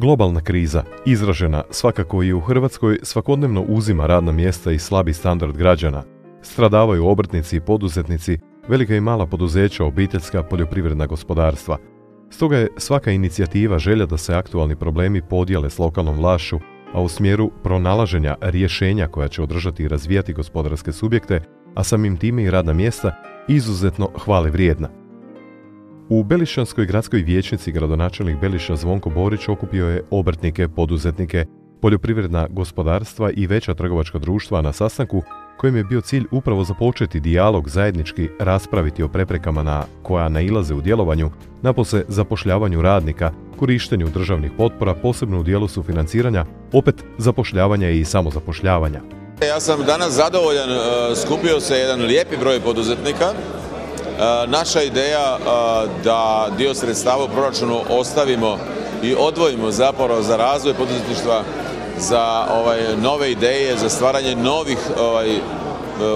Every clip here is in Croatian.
Globalna kriza, izražena svakako i u Hrvatskoj, svakodnevno uzima radna mjesta i slabi standard građana. Stradavaju obrtnici i poduzetnici, velika i mala poduzeća, obiteljska, poljoprivredna gospodarstva. Stoga je svaka inicijativa želja da se aktualni problemi podijele s lokalnom vlašću, a u smjeru pronalaženja rješenja koja će održati i razvijati gospodarske subjekte, a samim time i radna mjesta, izuzetno hvale vrijedna. U Belišanskoj gradskoj vijećnici gradonačelnik Beliša Zvonko Borić okupio je obrtnike, poduzetnike, poljoprivredna gospodarstva i veća trgovačka društva na sastanku kojem je bio cilj upravo započeti dijalog zajednički raspraviti o preprekama na koja nailaze u djelovanju, napose zapošljavanju radnika, korištenju državnih potpora, posebno u dijelu sufinanciranja, opet zapošljavanja i samozapošljavanja. Ja sam danas zadovoljan, e, skupio se jedan lijepi broj poduzetnika. E, naša ideja e, da dio sredstava u proračunu ostavimo i odvojimo zapravo za razvoj poduzetništva za ovaj, nove ideje, za stvaranje novih ovaj,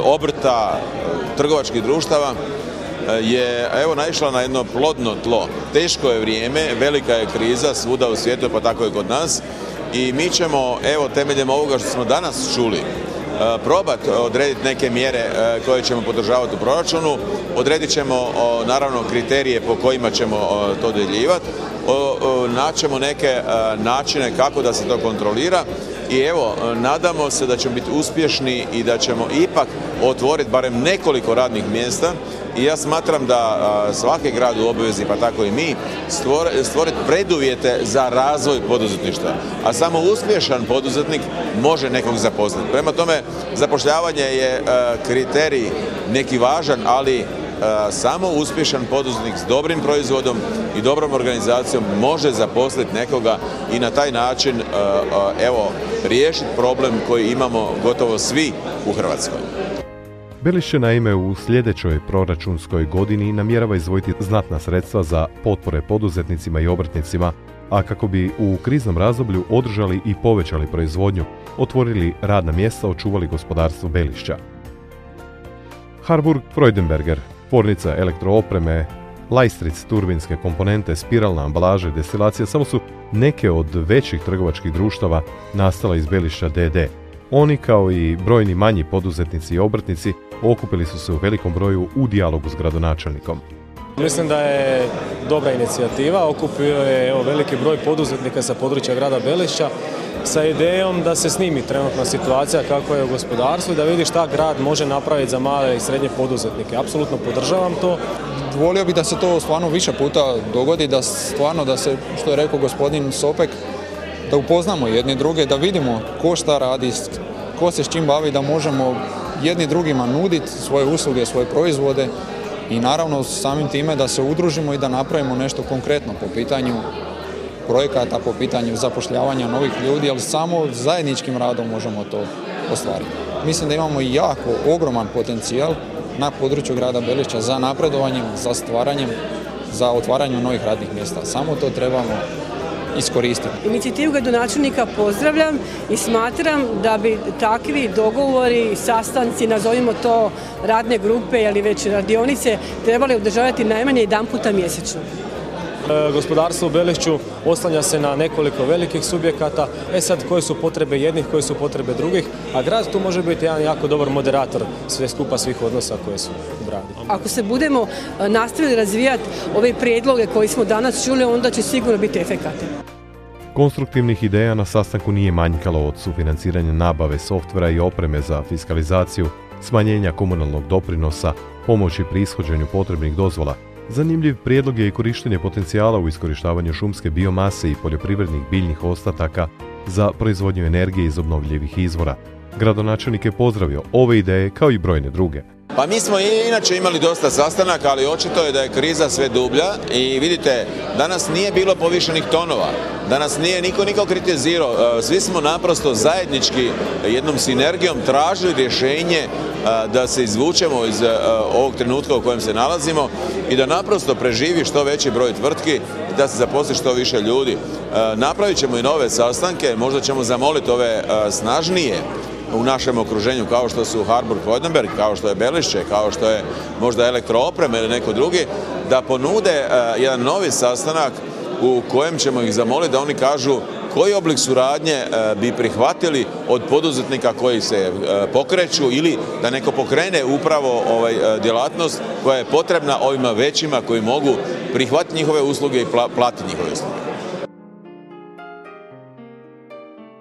obrta, trgovačkih društava je evo naišla na jedno plodno tlo. Teško je vrijeme, velika je kriza svuda u svijetu, pa tako i kod nas. I mi ćemo, evo, temeljem ovoga što smo danas čuli, probati odrediti neke mjere koje ćemo podržavati u proračunu. Odredit ćemo naravno kriterije po kojima ćemo to dodjeljivati naćemo neke e, načine kako da se to kontrolira i evo, nadamo se da ćemo biti uspješni i da ćemo ipak otvoriti barem nekoliko radnih mjesta i ja smatram da svaki grad u obvezi, pa tako i mi, stvoriti preduvjete za razvoj poduzetništva. A samo uspješan poduzetnik može nekog zaposliti. Prema tome, zapošljavanje je kriterij neki važan, ali samo uspješan poduzetnik s dobrim proizvodom i dobrom organizacijom može zaposliti nekoga i na taj način evo riješiti problem koji imamo gotovo svi u Hrvatskoj. Beliš će naime u sljedećoj proračunskoj godini namjerava izvojiti znatna sredstva za potpore poduzetnicima i obrtnicima, a kako bi u kriznom razdoblju održali i povećali proizvodnju, otvorili radna mjesta, očuvali gospodarstvo Belišća. Harburg Freudenberger, tvornica elektroopreme, lajstric, turbinske komponente, spiralna ambalaža i destilacija samo su neke od većih trgovačkih društava nastala iz Belišća DD. Oni kao i brojni manji poduzetnici i obrtnici okupili su se u velikom broju u dijalogu s gradonačelnikom. Mislim da je dobra inicijativa, okupio je evo, veliki broj poduzetnika sa područja grada Belišća sa idejom da se snimi trenutna situacija kako je u gospodarstvu i da vidi šta grad može napraviti za male i srednje poduzetnike. Apsolutno podržavam to. Volio bih da se to stvarno više puta dogodi, da stvarno da se, što je rekao gospodin Sopek, da upoznamo jedni druge, da vidimo ko šta radi, ko se s čim bavi, da možemo jedni drugima nuditi svoje usluge, svoje proizvode i naravno samim time da se udružimo i da napravimo nešto konkretno po pitanju projekata po pitanju zapošljavanja novih ljudi, ali samo zajedničkim radom možemo to ostvariti. Mislim da imamo jako ogroman potencijal na području grada Belišća za napredovanjem, za stvaranjem, za otvaranjem novih radnih mjesta. Samo to trebamo iskoristiti. Inicijativu gradonačelnika pozdravljam i smatram da bi takvi dogovori, sastanci, nazovimo to radne grupe ili već radionice, trebali održavati najmanje jedan puta mjesečno. E, gospodarstvo u Belišću oslanja se na nekoliko velikih subjekata, e sad koje su potrebe jednih, koje su potrebe drugih, a grad tu može biti jedan jako dobar moderator sve skupa svih odnosa koje su u gradu. Ako se budemo e, nastavili razvijati ove prijedloge koje smo danas čuli, onda će sigurno biti efekati. Konstruktivnih ideja na sastanku nije manjkalo od sufinanciranja nabave softvera i opreme za fiskalizaciju, smanjenja komunalnog doprinosa, pomoći pri ishođenju potrebnih dozvola, Zanimljiv prijedlog je i korištenje potencijala u iskorištavanju šumske biomase i poljoprivrednih biljnih ostataka za proizvodnju energije iz obnovljivih izvora. Gradonačelnik je pozdravio ove ideje kao i brojne druge. Pa mi smo inače imali dosta sastanaka, ali očito je da je kriza sve dublja i vidite, danas nije bilo povišenih tonova, danas nije niko niko kritizirao, e, svi smo naprosto zajednički jednom sinergijom tražili rješenje e, da se izvučemo iz e, ovog trenutka u kojem se nalazimo i da naprosto preživi što veći broj tvrtki i da se zaposli što više ljudi. Napravit ćemo i nove sastanke, možda ćemo zamoliti ove snažnije u našem okruženju kao što su Harburg Vodenberg, kao što je Belišće, kao što je možda elektroopreme ili neko drugi, da ponude e, jedan novi sastanak u kojem ćemo ih zamoliti da oni kažu koji oblik suradnje e, bi prihvatili od poduzetnika koji se e, pokreću ili da neko pokrene upravo ovaj djelatnost koja je potrebna ovima većima koji mogu prihvatiti njihove usluge i platiti njihove usluge.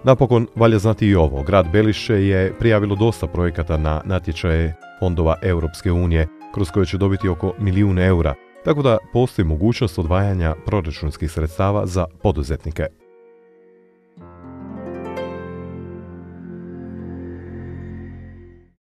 Napokon, valja znati i ovo, grad Belišće je prijavilo dosta projekata na natječaje fondova Europske unije, kroz koje će dobiti oko milijun eura, tako da postoji mogućnost odvajanja proračunskih sredstava za poduzetnike.